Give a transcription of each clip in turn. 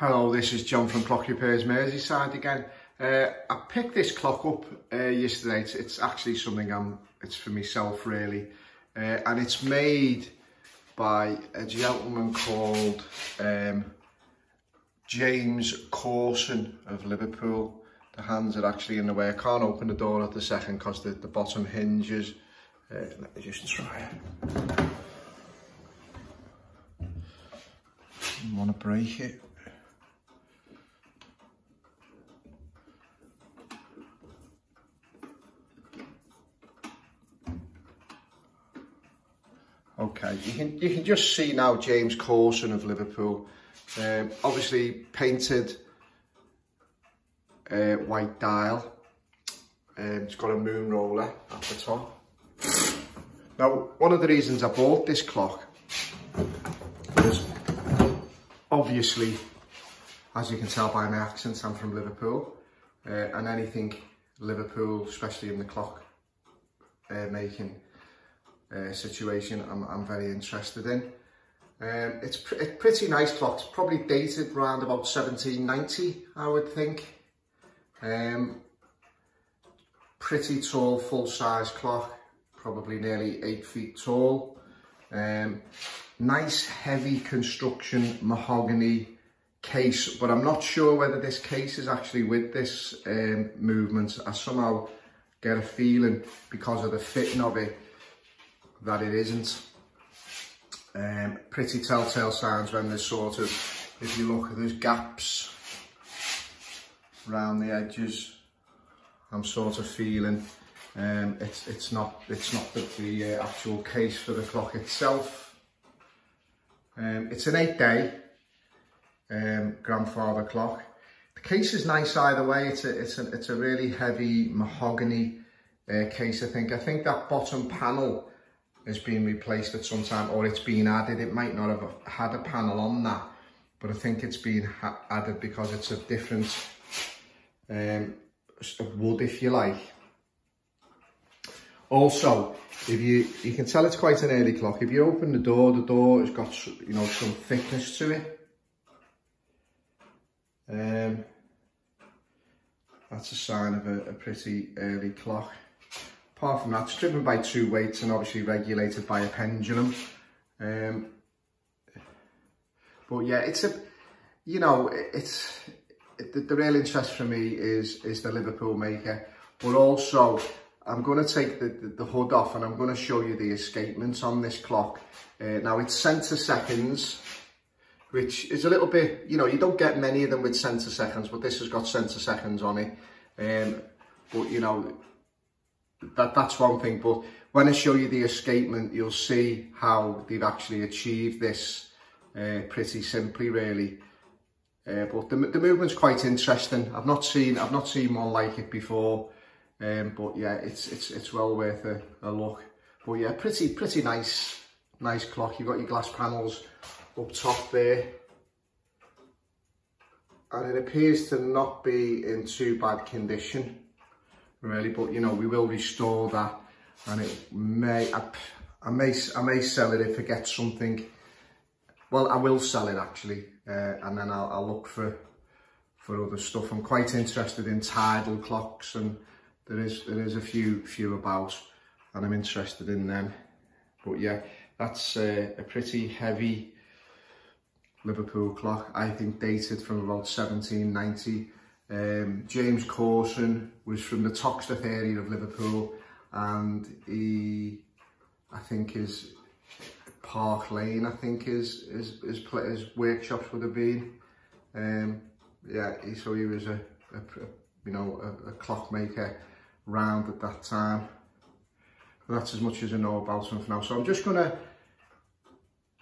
Hello, this is John from Clock Repairs Merseyside again. Uh, I picked this clock up uh, yesterday. It's, it's, actually something I'm, it's for myself really. Uh, and it's made by a gentleman called um, James Cawson of Liverpool. The hands are actually in the way. I can't open the door at the second because the, the bottom hinges. Uh, let me just try it. want to break it. Okay, you can you can just see now James Cawson of Liverpool. Um, obviously painted uh, white dial. Um, it's got a moon roller at the top. Now, one of the reasons I bought this clock was obviously, as you can tell by my accent, I'm from Liverpool. Uh, and anything Liverpool, especially in the clock uh, making uh, situation I'm, I'm very interested in. Um, it's, pr it's pretty nice clock. Probably dated around about 1790, I would think. Um, pretty tall, full-size clock, probably nearly eight feet tall. Um, nice, heavy construction, mahogany case, but I'm not sure whether this case is actually with this um, movement. I somehow get a feeling because of the fitting of it that it isn't. Um, pretty telltale signs when there's sort of, if you look, at there's gaps around the edges. I'm sort of feeling um, it's it's not it's not the, the uh, actual case for the clock itself. Um, it's an eight day um, grandfather clock. The case is nice either way. It's a it's a it's a really heavy mahogany uh, case. I think I think that bottom panel has been replaced at some time or it's been added. It might not have had a panel on that, but I think it's been added because it's a different um, wood, if you like. Also, if you you can tell it's quite an early clock. If you open the door, the door has got you know some thickness to it. Um, that's a sign of a, a pretty early clock. Apart from that, it's driven by two weights and obviously regulated by a pendulum. Um, but yeah, it's a, you know, it's, it, the, the real interest for me is, is the Liverpool maker. But also, I'm going to take the, the, the hood off and I'm going to show you the escapements on this clock. Uh, now, it's centre seconds, which is a little bit, you know, you don't get many of them with centre seconds, but this has got centre seconds on it. Um, but, you know, that that's one thing but when I show you the escapement you'll see how they've actually achieved this uh, pretty simply really. Uh, but the, the movement's quite interesting. I've not seen I've not seen one like it before um, but yeah it's it's it's well worth a, a look. But yeah pretty pretty nice nice clock. You've got your glass panels up top there. And it appears to not be in too bad condition really, but you know, we will restore that and it may, I, I may, I may sell it if I get something, well, I will sell it actually, uh, and then I'll, I'll look for, for other stuff. I'm quite interested in tidal clocks and there is, there is a few, few about and I'm interested in them. But yeah, that's uh, a pretty heavy Liverpool clock, I think dated from about 1790 um, James Cawson was from the Toxteth area of Liverpool and he, I think his Park Lane, I think his, his, his, his workshops would have been. Um, yeah, he, so he was a, a, you know, a, a clockmaker round at that time. That's as much as I know about him for now. So I'm just going to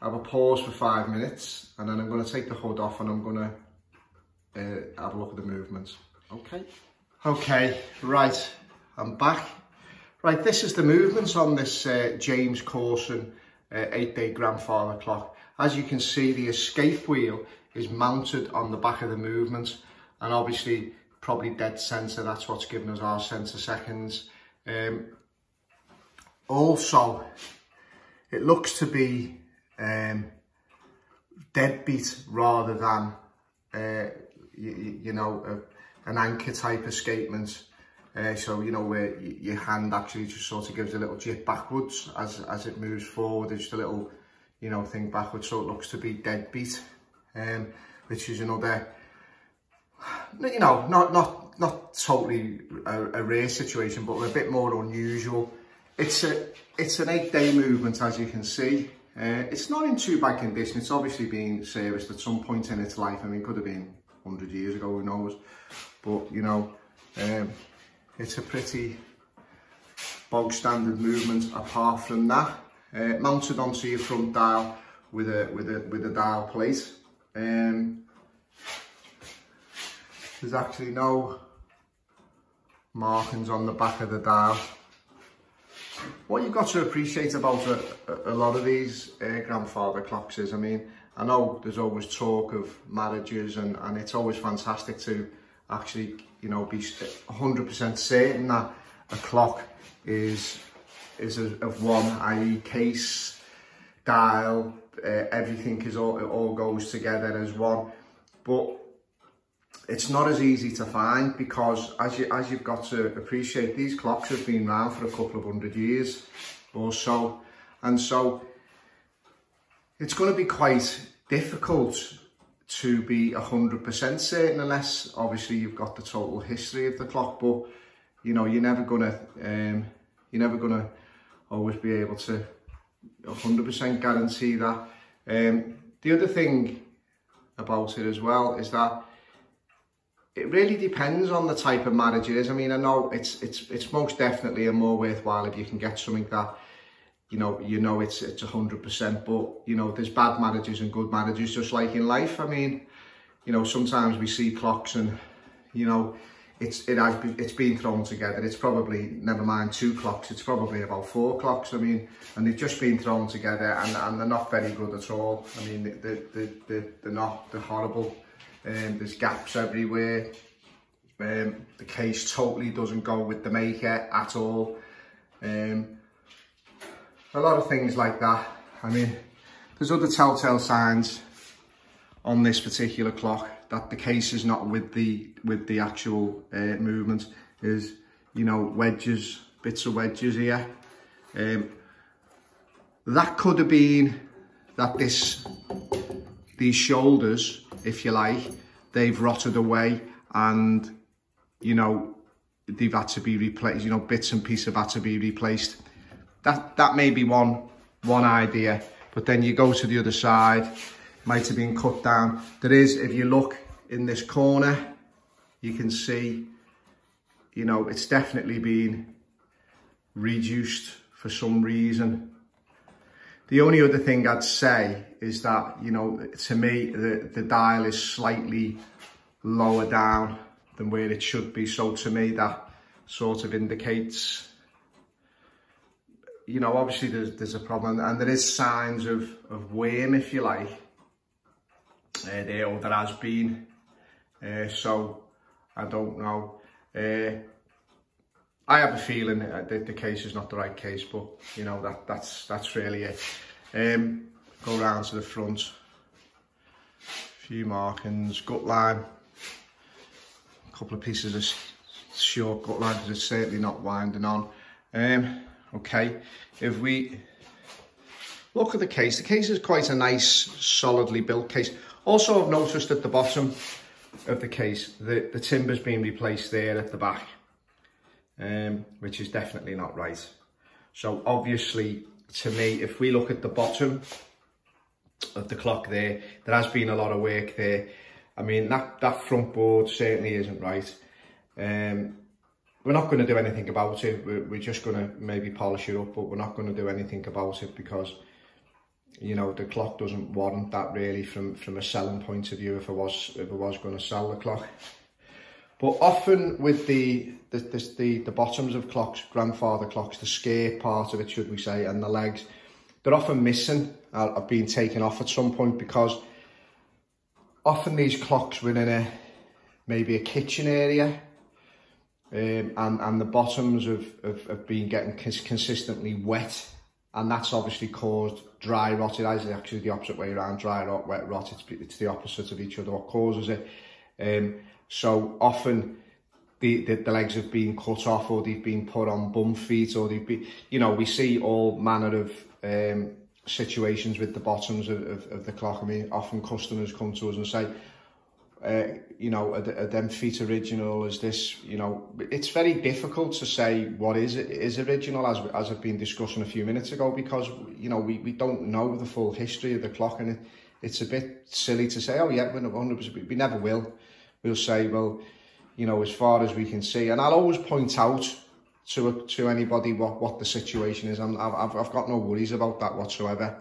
have a pause for five minutes and then I'm going to take the hood off and I'm going to uh, have a look at the movements. Okay. Okay, right, I'm back. Right, this is the movements on this uh, James Cawson uh, 8-day grandfather clock. As you can see, the escape wheel is mounted on the back of the movement and obviously probably dead centre, that's what's given us our centre seconds. Um, also, it looks to be um, deadbeat rather than uh, you, you know, a, an anchor type escapement. Uh, so, you know, where your hand actually just sort of gives a little jip backwards as, as it moves forward. There's just a little, you know, thing backwards. So it looks to be dead beat, um, which is another, you know, not, not, not totally a, a rare situation, but a bit more unusual. It's a, it's an eight day movement, as you can see. Uh, it's not in too bad condition. It's obviously been serviced at some point in its life. I mean, it could have been 100 years ago, who knows. But, you know, um, it's a pretty bog standard movement apart from that. Uh, mounted onto your front dial with a with a with a dial plate. Um, there's actually no markings on the back of the dial. What you've got to appreciate about a, a lot of these uh, grandfather clocks is, I mean, I know there's always talk of marriages and, and it's always fantastic to actually, you know, be 100% certain that a clock is is of one, i.e. case, dial, uh, everything is all, it all goes together as one. But it's not as easy to find because as you as you've got to appreciate these clocks have been around for a couple of hundred years or so and so it's going to be quite difficult to be 100% certain unless obviously you've got the total history of the clock but you know you're never gonna um, you're never gonna always be able to 100% guarantee that um, the other thing about it as well is that it really depends on the type of marriage it is. I mean, I know it's it's it's most definitely a more worthwhile if you can get something that you know you know it's it's a hundred percent. But you know, there's bad marriages and good marriages, just like in life. I mean, you know, sometimes we see clocks and you know it's it has been, it's been thrown together. It's probably never mind two clocks. It's probably about four clocks. I mean, and they've just been thrown together and and they're not very good at all. I mean, they they they they're not they're horrible. Um, there's gaps everywhere. Um, the case totally doesn't go with the maker at all. Um, a lot of things like that. I mean, there's other telltale signs on this particular clock that the case is not with the with the actual uh, movement is you know wedges bits of wedges here um, that could have been that this these shoulders if you like, they've rotted away and, you know, they've had to be replaced, you know, bits and pieces have had to be replaced. That, that may be one, one idea, but then you go to the other side, might have been cut down. There is, if you look in this corner, you can see, you know, it's definitely been reduced for some reason. The only other thing I'd say is that, you know, to me, the, the dial is slightly lower down than where it should be. So to me, that sort of indicates, you know, obviously there's, there's a problem and there is signs of, of worm, if you like, uh, there, or there has been. Uh, so I don't know. Uh, I have a feeling that the case is not the right case, but you know that that's that's really it. Um, go round to the front. A few markings, gut line. A couple of pieces of short gut line because it's certainly not winding on. Um, okay, if we look at the case, the case is quite a nice, solidly built case. Also, I've noticed at the bottom of the case, the, the timber's been replaced there at the back um, which is definitely not right. So obviously, to me, if we look at the bottom of the clock there, there has been a lot of work there. I mean, that, that front board certainly isn't right. Um, we're not going to do anything about it. We're, we're just going to maybe polish it up, but we're not going to do anything about it because, you know, the clock doesn't warrant that really from, from a selling point of view if I was, if I was going to sell the clock. But often with the the, the, the, the bottoms of clocks, grandfather clocks, the scare part of it, should we say, and the legs, they're often missing or being taken off at some point because often these clocks were in a maybe a kitchen area um, and, and the bottoms have, have, have been getting consistently wet and that's obviously caused dry rot, it is actually the opposite way around, dry rot, wet rot, it's, it's the opposite of each other, what causes it. Um, so often the, the, the legs have been cut off or they've been put on bum feet or they've been, you know, we see all manner of um, situations with the bottoms of, of, of the clock. I mean, often customers come to us and say, uh, you know, are, are them feet original? Is this, you know, it's very difficult to say what is is original, as as I've been discussing a few minutes ago, because you know we, we don't know the full history of the clock, and it, it's a bit silly to say, oh yeah, we're 100%, we never will. We'll say, well, you know, as far as we can see, and I'll always point out to to anybody what what the situation is. I'm, I've I've got no worries about that whatsoever.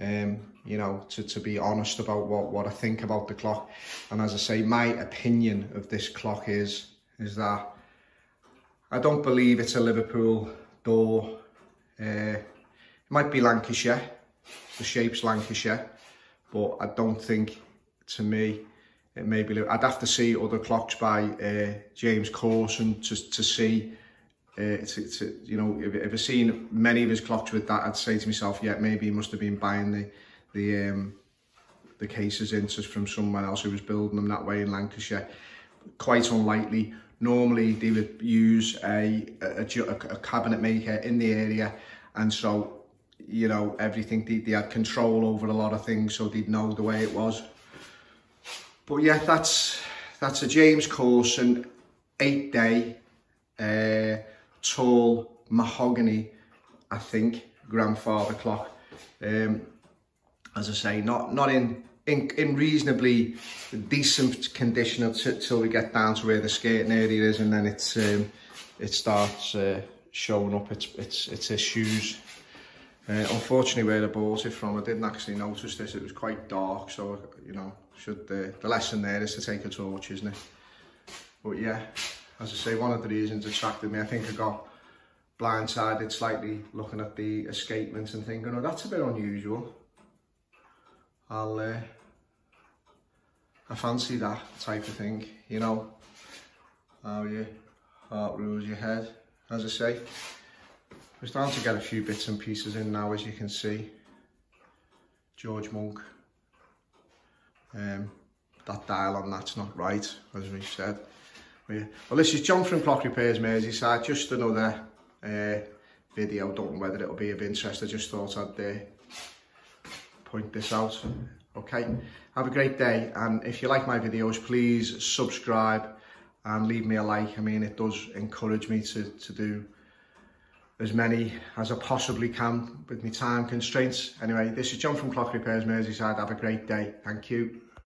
Um, you know, to, to be honest about what, what I think about the clock. And as I say, my opinion of this clock is, is that I don't believe it's a Liverpool door. Uh, it might be Lancashire, the shape's Lancashire, but I don't think, to me, it may be, I'd have to see other clocks by uh, James Cawson to, to see uh, it's, it's, you know, if, if I've seen many of his clocks with that, I'd say to myself, yeah, maybe he must have been buying the, the um, the cases into from someone else who was building them that way in Lancashire. Quite unlikely. Normally they would use a, a, a, a cabinet maker in the area and so you know everything they, they had control over a lot of things so they'd know the way it was. But yeah, that's that's a James Cawson eight day uh, tall mahogany, I think, grandfather clock. Um, as I say, not not in in, in reasonably decent condition until we get down to where the skating area is, and then it's um, it starts uh, showing up its its its issues. Uh, unfortunately, where I bought it from, I didn't actually notice this. It was quite dark, so you know, should the the lesson there is to take a torch, isn't it? But yeah, as I say, one of the reasons attracted me. I think I got blindsided slightly looking at the escapement and thinking, oh, that's a bit unusual. I'll, uh, I fancy that type of thing, you know, how your heart rules your head, as I say. We're starting to get a few bits and pieces in now, as you can see. George Monk. Um, that dial on that's not right, as we said. Well, this is John from Clock Repairs Merseyside, just another uh, video, don't know whether it'll be of interest, I just thought I'd uh, point this out. Okay, have a great day. And if you like my videos, please subscribe and leave me a like. I mean, it does encourage me to, to do as many as I possibly can with my time constraints. Anyway, this is John from Clock Repairs Merseyside. Have a great day. Thank you.